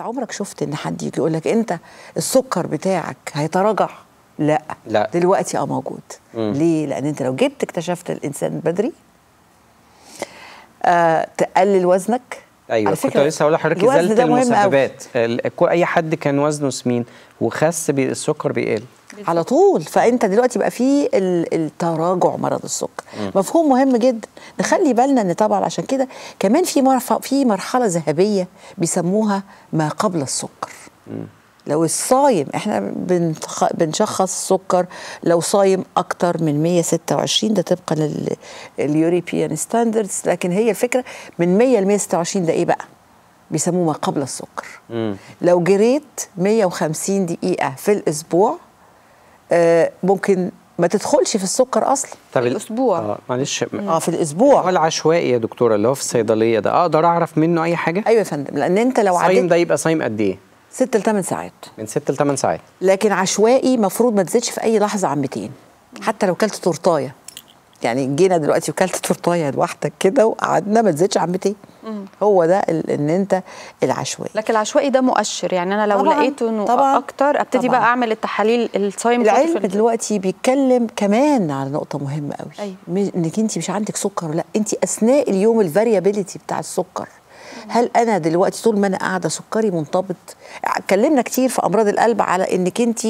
انت عمرك شفت ان حد يجي يقول لك انت السكر بتاعك هيتراجع؟ لا. لا. دلوقتي آه موجود. مم. ليه؟ لأن انت لو جيت اكتشفت الانسان بدري آه تقلل وزنك. أيوه كنت لسه هقول لحضرتك إزالة. المسببات. أي حد كان وزنه سمين وخس السكر بيقل. على طول. فأنت دلوقتي بقى في ال- التراجع مرض السكر. مفهوم مهم جدا. نخلي بالنا إن طبعا عشان كده كمان في في مرحلة ذهبية بيسموها ما قبل السكر. لو الصايم إحنا بنشخص السكر لو صايم أكتر من 126 ده طبقا لل European standards. لكن هي الفكرة من 100 ل 126 ده إيه بقى؟ بيسموه ما قبل السكر. مم. لو جريت 150 دقيقة في الأسبوع آه، ممكن ما تدخلش في السكر أصلا. طب ال- الأسبوع. آه معلش. آه في هو الأسبوع العشوائي يا دكتورة اللي هو في الصيدلية ده؟ أقدر أعرف منه أي حاجة؟ أيوة يا فندم لأن أنت لو صايم عديت ده يبقى صايم قد إيه؟ 6 ل 8 ساعات. من 6 ل 8 ساعات. لكن عشوائي مفروض ما تزيدش في أي لحظة عن 200 حتى لو كلت تورتاية. يعني جينا دلوقتي وكلت تورتايه لوحدك كده وقعدنا ما تزيدش 200 هو ده إن أنت العشوائي. لكن العشوائي ده مؤشر. يعني أنا لو طبعاً، لقيته إنه طبعاً، أكتر أبتدي طبعاً. بقى أعمل التحاليل الصايم العلم دلوقتي بيتكلم كمان على نقطة مهمة قوي. أيوة. إنك أنت مش عندك سكر لأ. أنت أثناء اليوم الفاريابيليتي بتاع السكر. هل أنا دلوقتي طول ما أنا قاعدة سكري منضبط اتكلمنا كتير في أمراض القلب على إنك انت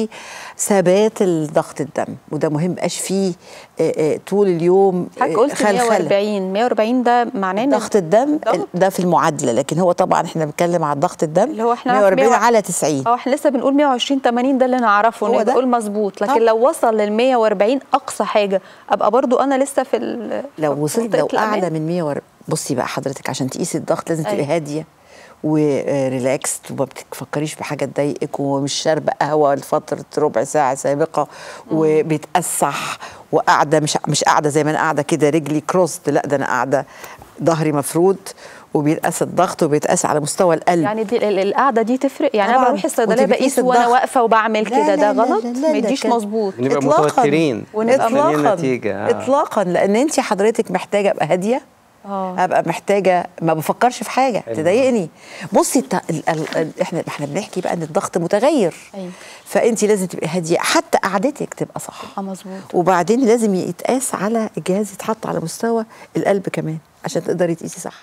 ثبات ضغط الدم وده مهم مبقاش فيه آه، آه، طول اليوم حضرتك آه، قلت خلخلة. 140 140 ده معناه إن ضغط الدم ضغط. ده في المعادلة لكن هو طبعا إحنا بنتكلم على ضغط الدم اللي هو إحنا 140 100 على 90 آه إحنا لسه بنقول 120 80 ده اللي نعرفه هو ده. نقول مظبوط لكن طب. لو وصل لل 140 أقصى حاجة أبقى برضو أنا لسه في لو وصلت لو. أعلى من 140 بصي بقى حضرتك عشان تقيسي الضغط لازم تبقي أيوة. هادية و relaxed وما بتفكريش بحاجه تضايقك ومش شاربة قهوة لفترة ربع ساعة سابقة وبتأسح وقاعدة مش مش قاعدة زي ما أنا قاعدة كده رجلي crossed لا ده أنا قاعدة ظهري مفرود وبيتقاس الضغط وبيتقاس على مستوى القلب يعني دي ال- القعده دي تفرق يعني أنا طبعاً. بروح الصيدلية بقيس وأنا. واقفة وبعمل كده ده غلط ما يديش مظبوط نبقى إطلاقاً. متوترين ونبقى اطلاقا آه. اطلاقا لأن انت حضرتك محتاجة أبقى هادية آه. أبقى محتاجة ما بفكرش في حاجة حلو. تضايقني. بصي الت... ال... ال... ال... إحنا إحنا بنحكي بقى إن الضغط متغير. أيوة. فانت لازم تبقي هادية. حتى قعدتك تبقى صح. آه مظبوط وبعدين لازم يتقاس على الجهاز يتحط على مستوى القلب كمان عشان تقدري تقيسي صح.